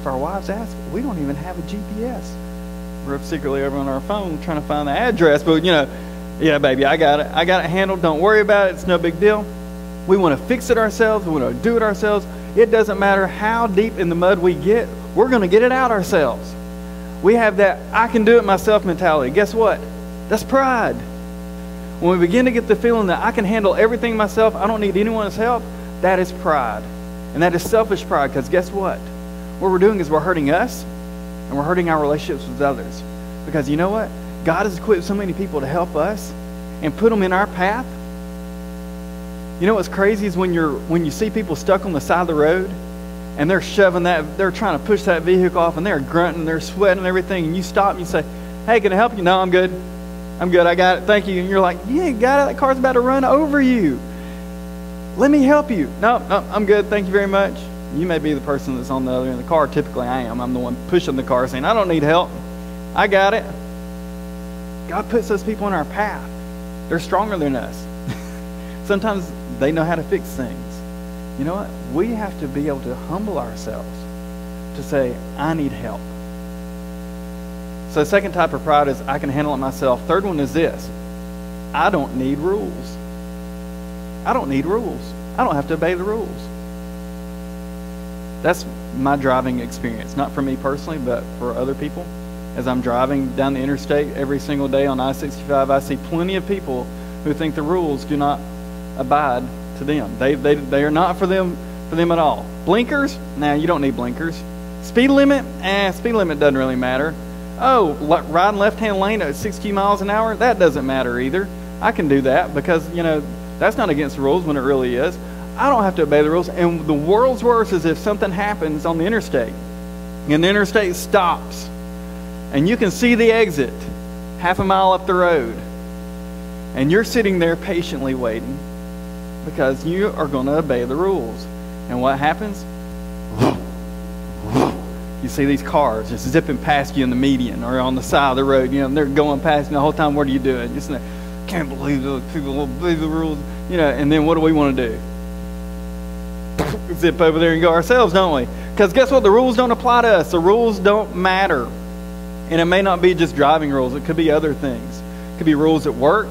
if our wives ask, we don't even have a GPS. We're up secretly over on our phone trying to find the address, but you know, yeah, baby, I got it. I got it handled. Don't worry about it. It's no big deal. We want to fix it ourselves. We want to do it ourselves. It doesn't matter how deep in the mud we get, we're going to get it out ourselves. We have that I can do it myself mentality. Guess what? That's pride. When we begin to get the feeling that I can handle everything myself, I don't need anyone's help, that is pride. And that is selfish pride because guess what? What we're doing is we're hurting us and we're hurting our relationships with others. Because you know what? God has equipped so many people to help us and put them in our path. You know what's crazy is when you're when you see people stuck on the side of the road and they're shoving that they're trying to push that vehicle off and they're grunting, they're sweating and everything, and you stop and you say, Hey, can I help you? No, I'm good. I'm good, I got it, thank you. And you're like, ain't got it, that car's about to run over you. Let me help you. No, no, I'm good, thank you very much. You may be the person that's on the other end of the car. Typically, I am. I'm the one pushing the car saying, I don't need help. I got it. God puts those people in our path. They're stronger than us. Sometimes they know how to fix things. You know what? We have to be able to humble ourselves to say, I need help. So second type of pride is I can handle it myself. Third one is this I don't need rules. I don't need rules. I don't have to obey the rules. That's my driving experience, not for me personally, but for other people. As I'm driving down the interstate every single day on I 65, I see plenty of people who think the rules do not abide to them. They, they, they are not for them, for them at all. Blinkers? Nah, you don't need blinkers. Speed limit? Eh, speed limit doesn't really matter. Oh, riding left-hand lane at 60 miles an hour? That doesn't matter either. I can do that because, you know, that's not against the rules when it really is. I don't have to obey the rules. And the world's worst is if something happens on the interstate and the interstate stops and you can see the exit half a mile up the road and you're sitting there patiently waiting because you are going to obey the rules. And what happens? You see these cars just zipping past you in the median or on the side of the road. You know, they're going past you the whole time. What are you doing? Just can't believe those people won't believe the rules. You know, and then what do we want to do? Zip over there and go ourselves, don't we? Because guess what? The rules don't apply to us. The rules don't matter. And it may not be just driving rules. It could be other things. It could be rules at work.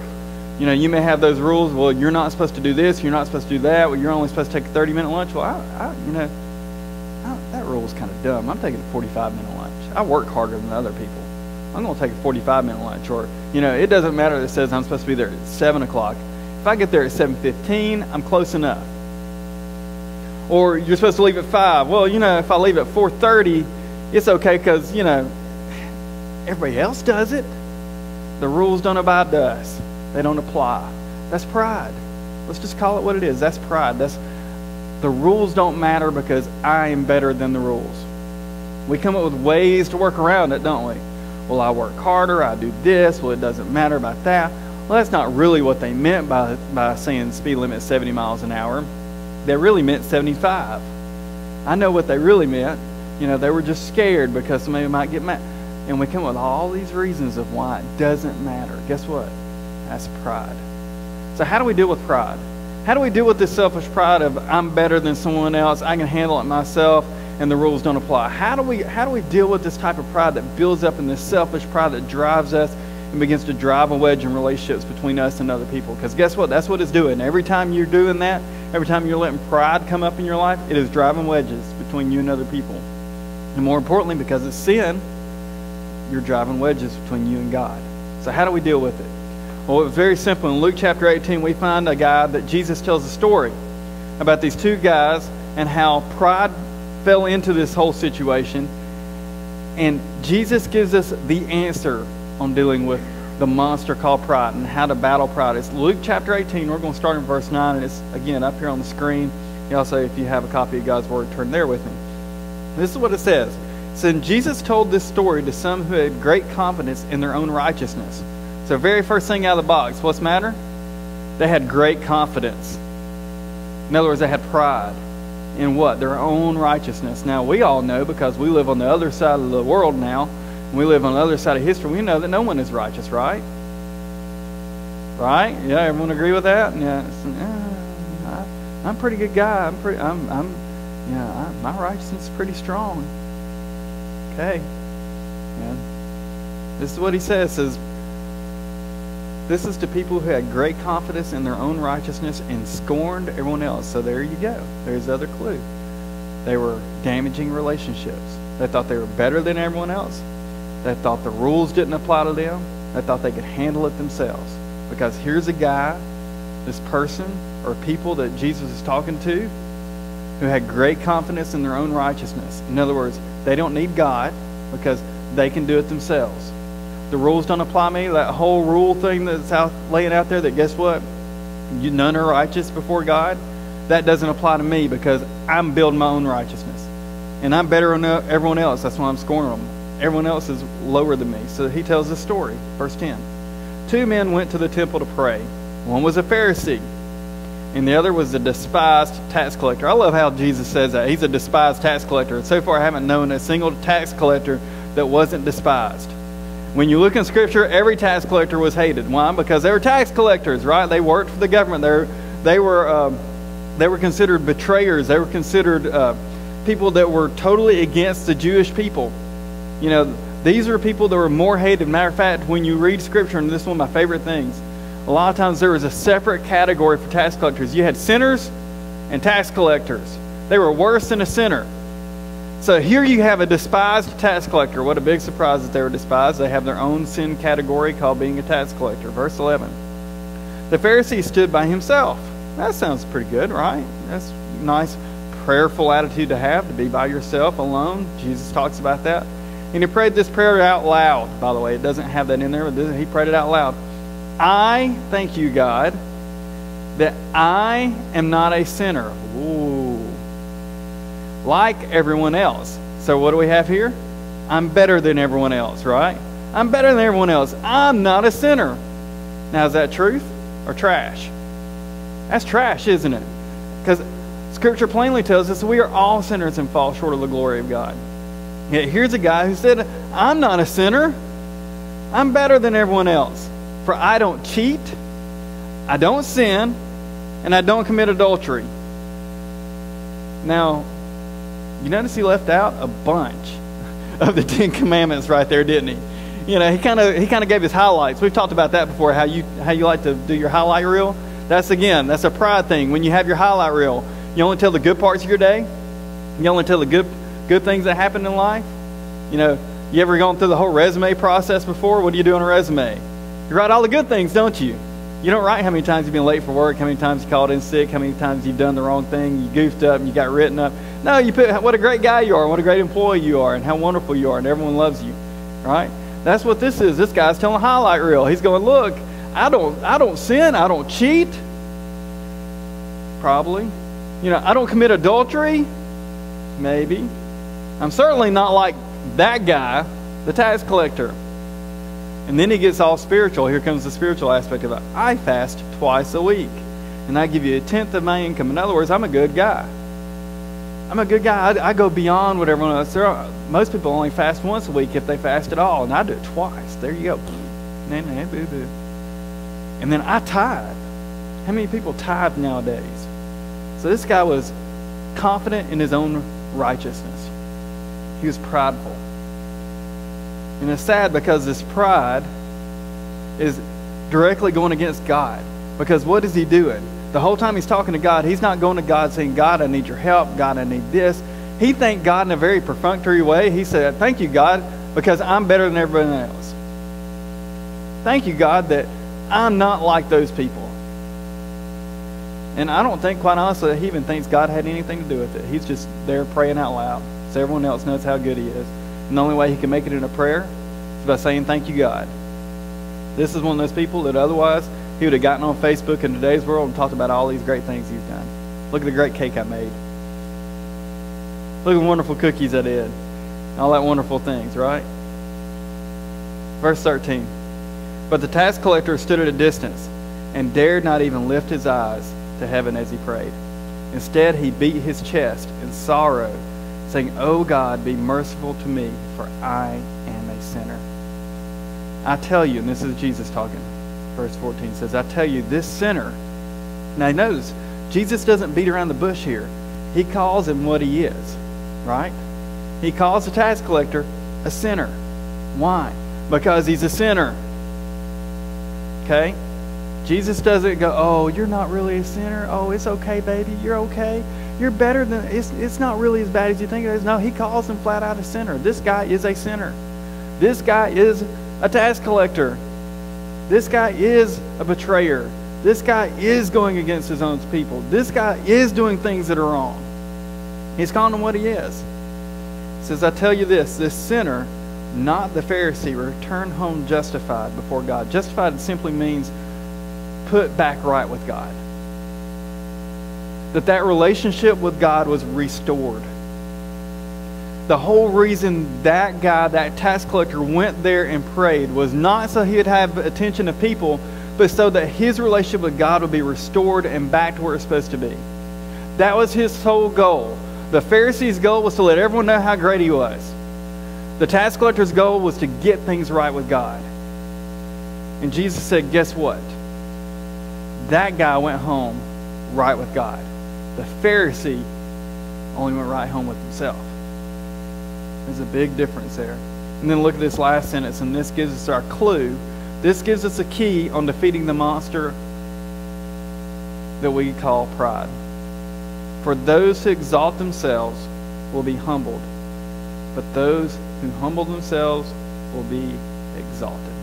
You know, you may have those rules. Well, you're not supposed to do this. You're not supposed to do that. Well, you're only supposed to take a 30-minute lunch. Well, I, I you know, I, that rule is kind of dumb. I'm taking a 45-minute lunch. I work harder than other people. I'm going to take a 45-minute lunch. Or, you know, it doesn't matter that it says I'm supposed to be there at 7 o'clock. If I get there at 7.15, I'm close enough or you're supposed to leave at 5. Well, you know, if I leave at 4.30, it's okay because, you know, everybody else does it. The rules don't abide to us. They don't apply. That's pride. Let's just call it what it is. That's pride. That's the rules don't matter because I am better than the rules. We come up with ways to work around it, don't we? Well, I work harder, I do this, well, it doesn't matter about that. Well, that's not really what they meant by, by saying speed limit 70 miles an hour they really meant 75. I know what they really meant. You know, they were just scared because somebody might get mad. And we come up with all these reasons of why it doesn't matter. Guess what? That's pride. So, how do we deal with pride? How do we deal with this selfish pride of I'm better than someone else, I can handle it myself, and the rules don't apply? How do we how do we deal with this type of pride that builds up in this selfish pride that drives us and begins to drive a wedge in relationships between us and other people? Because guess what? That's what it's doing. Every time you're doing that, Every time you're letting pride come up in your life, it is driving wedges between you and other people. And more importantly, because it's sin, you're driving wedges between you and God. So how do we deal with it? Well, it's very simple. In Luke chapter 18, we find a guy that Jesus tells a story about these two guys and how pride fell into this whole situation. And Jesus gives us the answer on dealing with the monster called pride and how to battle pride. It's Luke chapter 18. We're going to start in verse 9, and it's again up here on the screen. You also, if you have a copy of God's Word, turn there with me. This is what it says. Says, Jesus told this story to some who had great confidence in their own righteousness. So, very first thing out of the box, what's the matter? They had great confidence. In other words, they had pride in what? Their own righteousness. Now, we all know because we live on the other side of the world now we live on the other side of history, we know that no one is righteous, right? Right? Yeah, everyone agree with that? Yeah. I, am a pretty good guy. I'm pretty. I'm. I'm. Yeah. I, my righteousness is pretty strong. Okay. Yeah. this is what he says. Says this is to people who had great confidence in their own righteousness and scorned everyone else. So there you go. There's the other clue. They were damaging relationships. They thought they were better than everyone else. They thought the rules didn't apply to them. They thought they could handle it themselves. Because here's a guy, this person or people that Jesus is talking to, who had great confidence in their own righteousness. In other words, they don't need God because they can do it themselves. The rules don't apply to me. That whole rule thing that's out laying out there that guess what? You none are righteous before God. That doesn't apply to me because I'm building my own righteousness. And I'm better than everyone else. That's why I'm scorning them. Everyone else is lower than me. So he tells this story. Verse 10. Two men went to the temple to pray. One was a Pharisee, and the other was a despised tax collector. I love how Jesus says that. He's a despised tax collector. So far, I haven't known a single tax collector that wasn't despised. When you look in Scripture, every tax collector was hated. Why? Because they were tax collectors, right? They worked for the government. They were, they were, uh, they were considered betrayers. They were considered uh, people that were totally against the Jewish people. You know, these are people that were more hated. Matter of fact, when you read Scripture, and this is one of my favorite things, a lot of times there was a separate category for tax collectors. You had sinners and tax collectors. They were worse than a sinner. So here you have a despised tax collector. What a big surprise that they were despised. They have their own sin category called being a tax collector. Verse 11. The Pharisee stood by himself. That sounds pretty good, right? That's nice prayerful attitude to have, to be by yourself alone. Jesus talks about that. And he prayed this prayer out loud, by the way. It doesn't have that in there, but he prayed it out loud. I thank you, God, that I am not a sinner. Ooh. Like everyone else. So what do we have here? I'm better than everyone else, right? I'm better than everyone else. I'm not a sinner. Now, is that truth or trash? That's trash, isn't it? Because Scripture plainly tells us we are all sinners and fall short of the glory of God. Yet here's a guy who said, I'm not a sinner. I'm better than everyone else. For I don't cheat, I don't sin, and I don't commit adultery. Now, you notice he left out a bunch of the Ten Commandments right there, didn't he? You know, he kind of he kind of gave his highlights. We've talked about that before. How you how you like to do your highlight reel. That's again, that's a pride thing. When you have your highlight reel, you only tell the good parts of your day. You only tell the good good things that happen in life. You know, you ever gone through the whole resume process before? What do you do on a resume? You write all the good things, don't you? You don't write how many times you've been late for work, how many times you called in sick, how many times you've done the wrong thing, you goofed up, and you got written up. No, you put what a great guy you are, what a great employee you are, and how wonderful you are, and everyone loves you. Right? That's what this is. This guy's telling a highlight reel. He's going, look, I don't, I don't sin, I don't cheat. Probably. You know, I don't commit adultery. Maybe. I'm certainly not like that guy, the tax collector. And then he gets all spiritual. Here comes the spiritual aspect of it. I fast twice a week, and I give you a tenth of my income. In other words, I'm a good guy. I'm a good guy. I, I go beyond what everyone else. Are, most people only fast once a week if they fast at all, and I do it twice. There you go. Nah, nah, boo, boo. And then I tithe. How many people tithe nowadays? So this guy was confident in his own righteousness. He was prideful. And it's sad because this pride is directly going against God. Because what is he doing? The whole time he's talking to God, he's not going to God saying, God, I need your help. God, I need this. He thanked God in a very perfunctory way. He said, Thank you, God, because I'm better than everyone else. Thank you, God, that I'm not like those people. And I don't think, quite honestly, that he even thinks God had anything to do with it. He's just there praying out loud so everyone else knows how good he is. And the only way he can make it in a prayer is by saying, Thank you, God. This is one of those people that otherwise he would have gotten on Facebook in today's world and talked about all these great things he's done. Look at the great cake I made. Look at the wonderful cookies I did. All that wonderful things, right? Verse 13. But the tax collector stood at a distance and dared not even lift his eyes to heaven as he prayed. Instead, he beat his chest in sorrow saying, Oh God, be merciful to me, for I am a sinner. I tell you, and this is Jesus talking, verse 14 says, I tell you, this sinner, now notice, Jesus doesn't beat around the bush here. He calls him what he is, right? He calls the tax collector a sinner. Why? Because he's a sinner. Okay? Jesus doesn't go, oh, you're not really a sinner. Oh, it's okay, baby. You're okay. You're better than, it's, it's not really as bad as you think it is. No, he calls him flat out a sinner. This guy is a sinner. This guy is a tax collector. This guy is a betrayer. This guy is going against his own people. This guy is doing things that are wrong. He's calling him what he is. He says, I tell you this, this sinner, not the Pharisee, return home justified before God. Justified simply means put back right with God. That that relationship with God was restored. The whole reason that guy, that tax collector, went there and prayed was not so he would have attention of people, but so that his relationship with God would be restored and back to where it's supposed to be. That was his sole goal. The Pharisee's goal was to let everyone know how great he was. The tax collector's goal was to get things right with God. And Jesus said, Guess what? That guy went home right with God. The Pharisee only went right home with himself. There's a big difference there. And then look at this last sentence, and this gives us our clue. This gives us a key on defeating the monster that we call pride. For those who exalt themselves will be humbled, but those who humble themselves will be exalted.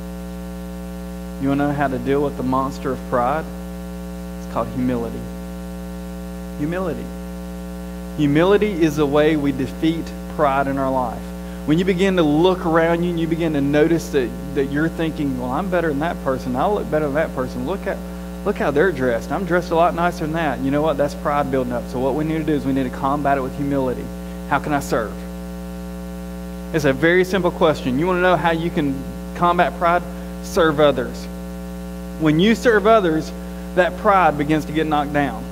You want to know how to deal with the monster of pride? It's called humility. Humility. Humility is the way we defeat pride in our life. When you begin to look around you and you begin to notice that, that you're thinking, well, I'm better than that person. I'll look better than that person. Look at look how they're dressed. I'm dressed a lot nicer than that. You know what? That's pride building up. So what we need to do is we need to combat it with humility. How can I serve? It's a very simple question. You want to know how you can combat pride? Serve others. When you serve others, that pride begins to get knocked down.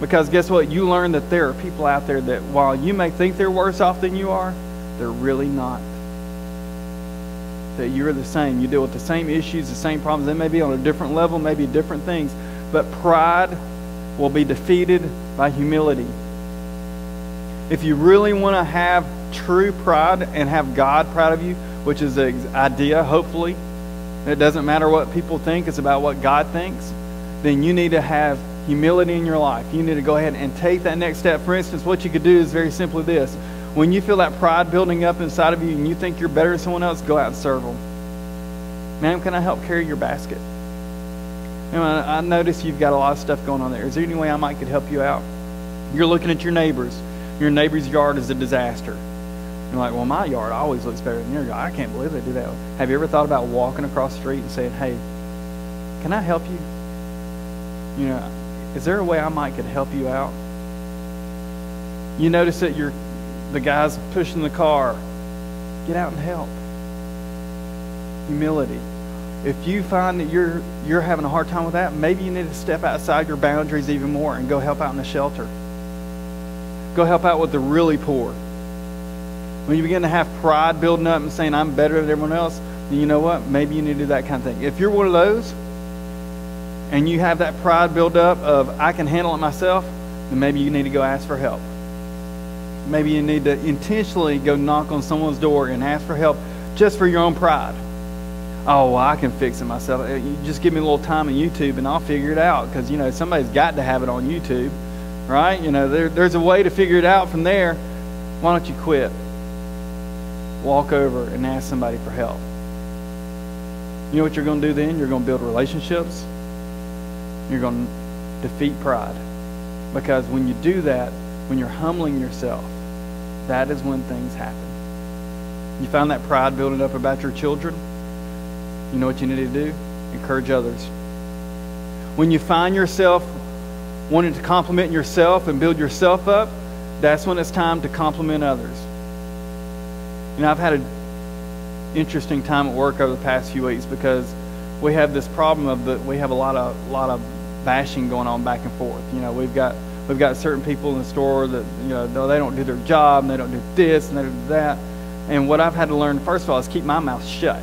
Because guess what? You learn that there are people out there that while you may think they're worse off than you are, they're really not. That you're the same. You deal with the same issues, the same problems. They may be on a different level, maybe different things. But pride will be defeated by humility. If you really want to have true pride and have God proud of you, which is the idea, hopefully, it doesn't matter what people think, it's about what God thinks, then you need to have humility in your life. You need to go ahead and take that next step. For instance, what you could do is very simply this. When you feel that pride building up inside of you and you think you're better than someone else, go out and serve them. Ma'am, can I help carry your basket? I, I notice you've got a lot of stuff going on there. Is there any way I might could help you out? You're looking at your neighbors. Your neighbor's yard is a disaster. You're like, well, my yard always looks better than your yard. I can't believe they do that. Have you ever thought about walking across the street and saying, hey, can I help you? You know, is there a way I might could help you out? You notice that you're the guy's pushing the car. Get out and help. Humility. If you find that you're you're having a hard time with that, maybe you need to step outside your boundaries even more and go help out in the shelter. Go help out with the really poor. When you begin to have pride building up and saying I'm better than everyone else, then you know what? Maybe you need to do that kind of thing. If you're one of those, and you have that pride build up of I can handle it myself, then maybe you need to go ask for help. Maybe you need to intentionally go knock on someone's door and ask for help just for your own pride. Oh, well, I can fix it myself. Uh, you just give me a little time on YouTube and I'll figure it out because, you know, somebody's got to have it on YouTube, right? You know, there, there's a way to figure it out from there. Why don't you quit? Walk over and ask somebody for help. You know what you're going to do then? You're going to build relationships you're going to defeat pride. Because when you do that, when you're humbling yourself, that is when things happen. You find that pride building up about your children, you know what you need to do? Encourage others. When you find yourself wanting to compliment yourself and build yourself up, that's when it's time to compliment others. You know, I've had an interesting time at work over the past few weeks because we have this problem of that we have a lot of lot of bashing going on back and forth. You know, we've got we've got certain people in the store that you know they don't do their job and they don't do this and they don't do that. And what I've had to learn first of all is keep my mouth shut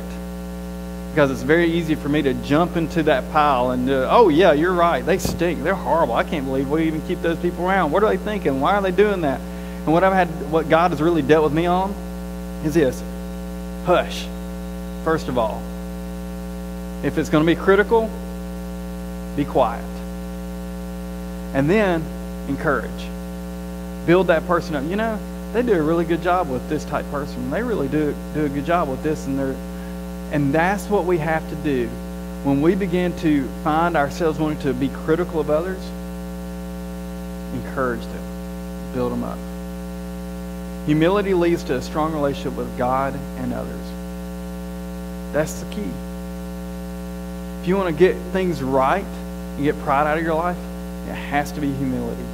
because it's very easy for me to jump into that pile and uh, oh yeah, you're right, they stink, they're horrible. I can't believe we even keep those people around. What are they thinking? Why are they doing that? And what I've had, what God has really dealt with me on, is this: hush, first of all. If it's going to be critical, be quiet. And then encourage. Build that person up. You know, they do a really good job with this type person. They really do do a good job with this and they're and that's what we have to do when we begin to find ourselves wanting to be critical of others. Encourage them. Build them up. Humility leads to a strong relationship with God and others. That's the key. If you want to get things right and get pride out of your life, it has to be humility.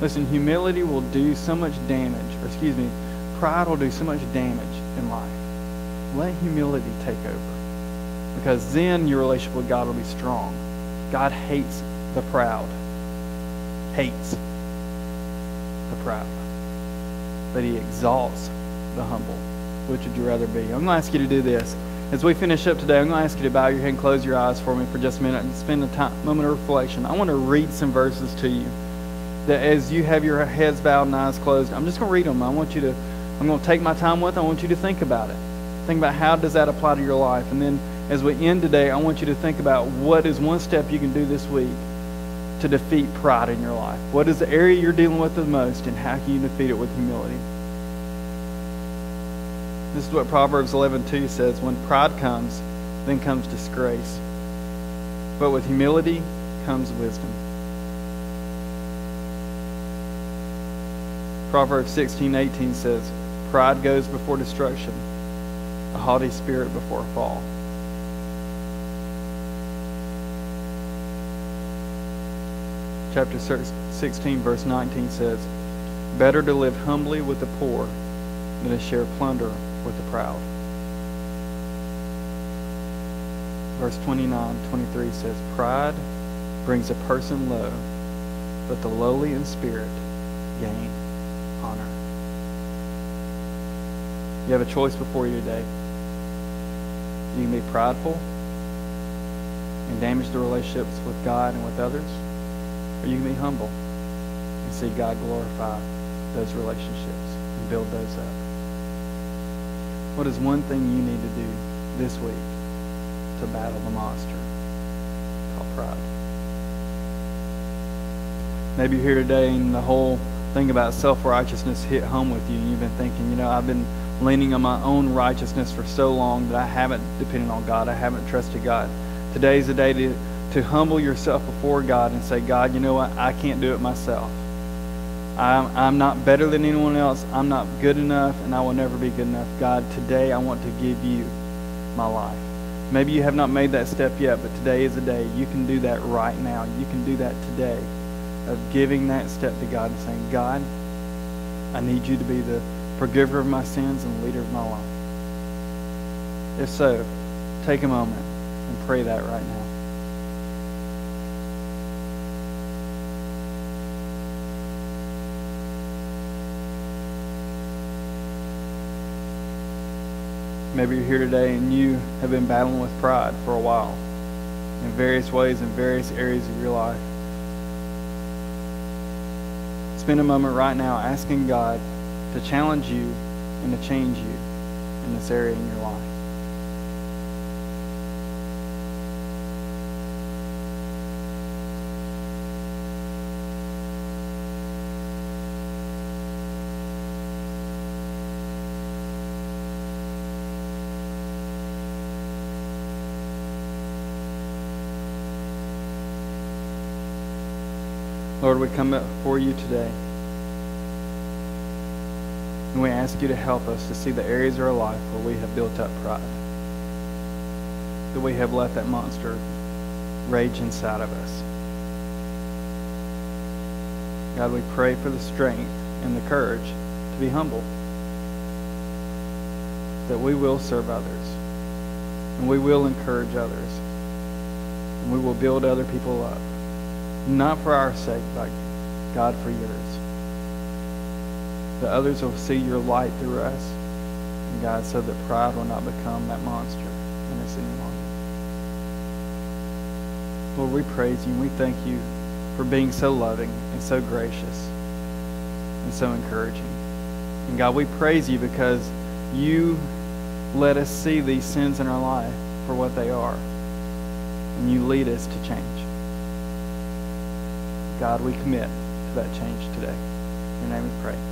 Listen, humility will do so much damage, or excuse me, pride will do so much damage in life. Let humility take over. Because then your relationship with God will be strong. God hates the proud. Hates the proud. But he exalts the humble. Which would you rather be? I'm going to ask you to do this. As we finish up today, I'm going to ask you to bow your head and close your eyes for me for just a minute and spend a time, moment of reflection. I want to read some verses to you that as you have your heads bowed and eyes closed, I'm just going to read them. I want you to, I'm going to take my time with. I want you to think about it. Think about how does that apply to your life, and then as we end today, I want you to think about what is one step you can do this week to defeat pride in your life. What is the area you're dealing with the most, and how can you defeat it with humility? This is what Proverbs 11:2 says, when pride comes, then comes disgrace. But with humility comes wisdom. Proverbs 16:18 says, pride goes before destruction, a haughty spirit before a fall. Chapter 16 verse 19 says, better to live humbly with the poor than to share plunder with the proud. Verse 29, 23 says, Pride brings a person low, but the lowly in spirit gain honor. You have a choice before you today. You can be prideful and damage the relationships with God and with others, or you can be humble and see God glorify those relationships and build those up. What is one thing you need to do this week to battle the monster called pride? Maybe you're here today and the whole thing about self-righteousness hit home with you and you've been thinking, you know, I've been leaning on my own righteousness for so long that I haven't depended on God. I haven't trusted God. Today's the day to, to humble yourself before God and say, God, you know what? I can't do it myself. I'm, I'm not better than anyone else. I'm not good enough, and I will never be good enough. God, today I want to give you my life. Maybe you have not made that step yet, but today is the day. You can do that right now. You can do that today of giving that step to God and saying, God, I need you to be the forgiver of my sins and leader of my life. If so, take a moment and pray that right now. Maybe you're here today and you have been battling with pride for a while in various ways in various areas of your life. Spend a moment right now asking God to challenge you and to change you in this area in your life. Lord, we come before you today. And we ask you to help us to see the areas of our life where we have built up pride. That we have let that monster rage inside of us. God, we pray for the strength and the courage to be humble. That we will serve others. And we will encourage others. And we will build other people up not for our sake, but God for yours. That others will see your light through us, and God, so that pride will not become that monster in us any longer. Lord, we praise you and we thank you for being so loving and so gracious and so encouraging. And God, we praise you because you let us see these sins in our life for what they are. And you lead us to change. God, we commit to that change today. In your name we pray.